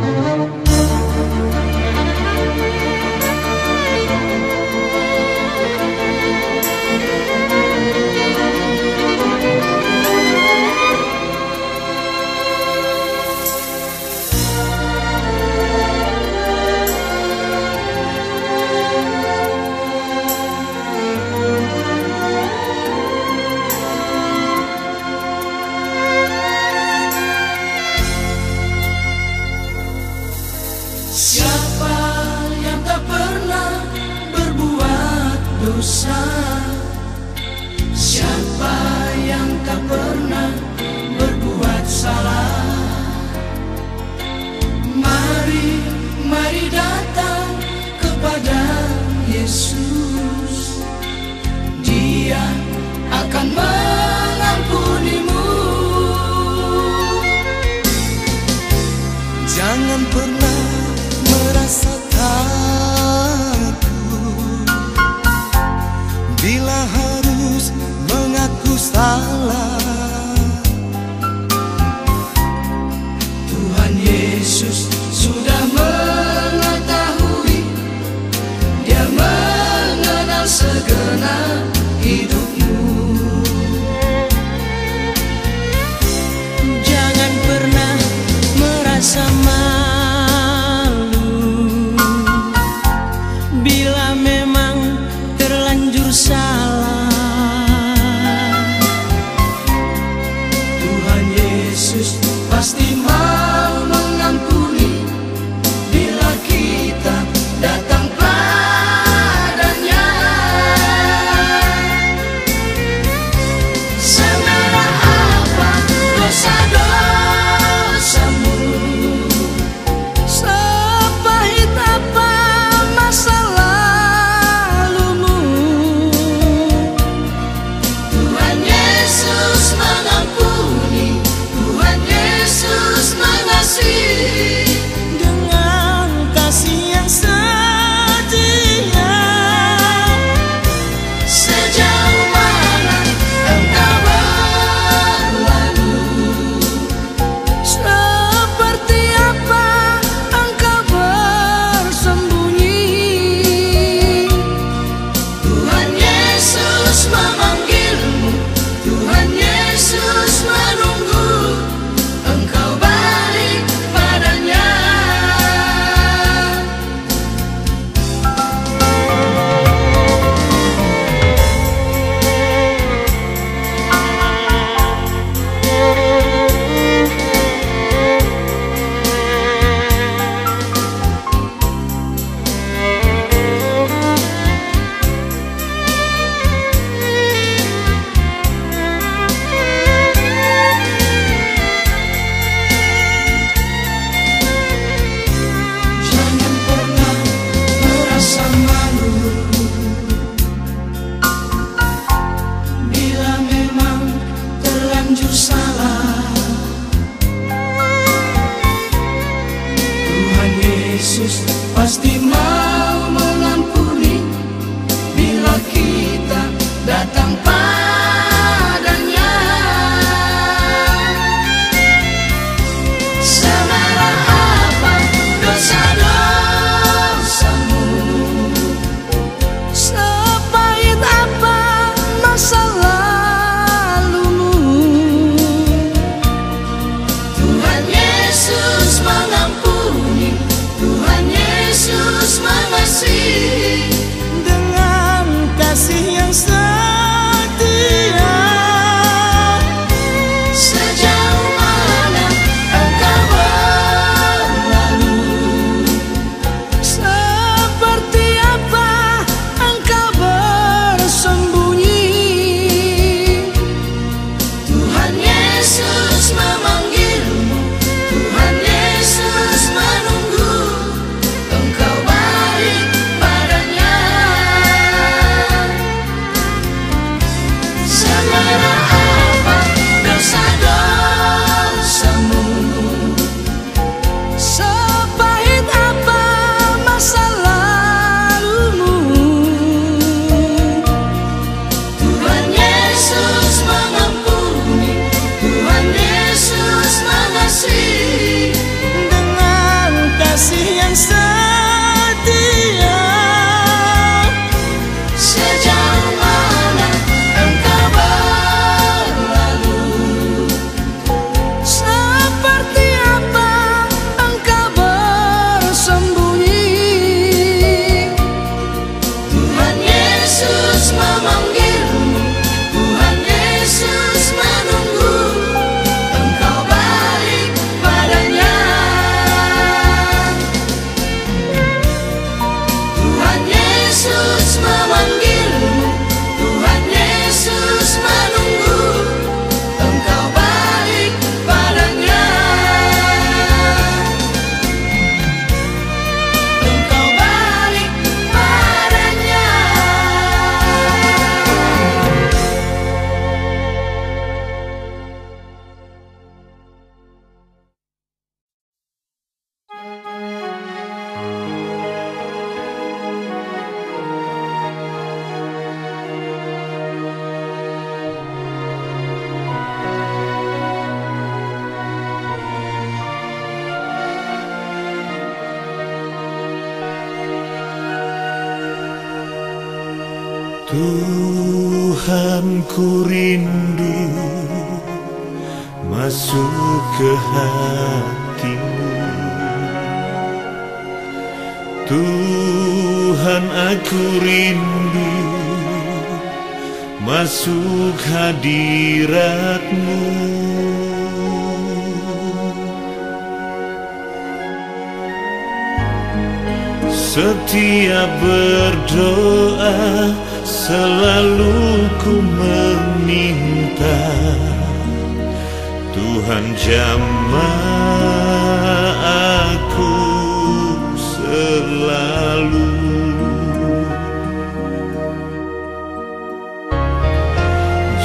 Música dosa Siapa yang tak pernah Tuhan ku rindu masuk ke hatimu. Tuhan aku rindu masuk hadiratmu. Setiap berdoa selalu ku meminta Tuhan jamah aku selalu.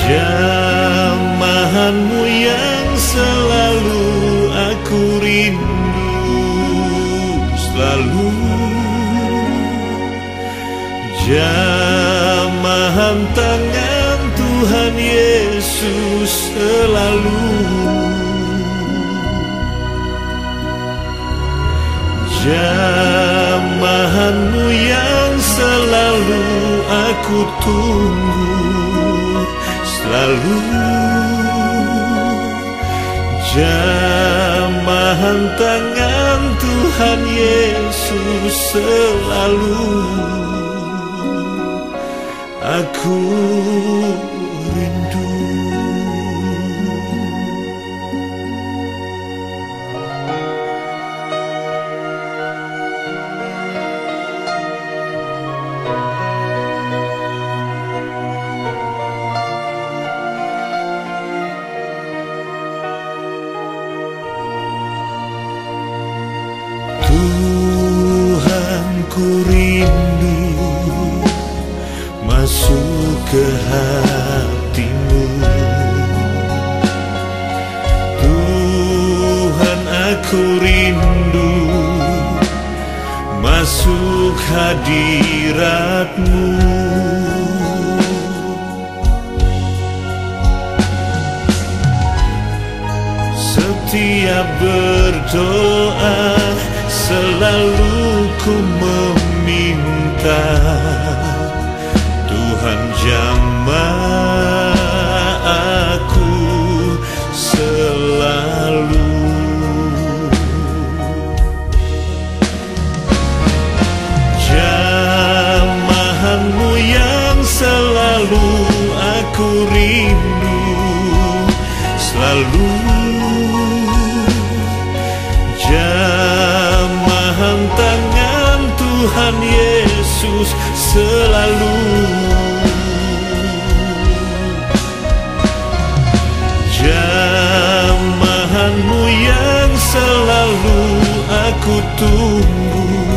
Jamahanmu yang selalu aku rindu selalu Jamahan tangan Tuhan Yesus selalu. Jamahanmu yang selalu aku tunggu Selalu. Jamahan tangan Tuhan Yesus selalu Aku rindu. Tuhan ku rindu masuk ke hatimu. Tuhan aku rindu masuk hadiratmu. Setiap berdoa selalu ku meminta Selalu Jamahan tangan Tuhan Yesus selalu. Jamahanmu yang selalu aku tunggu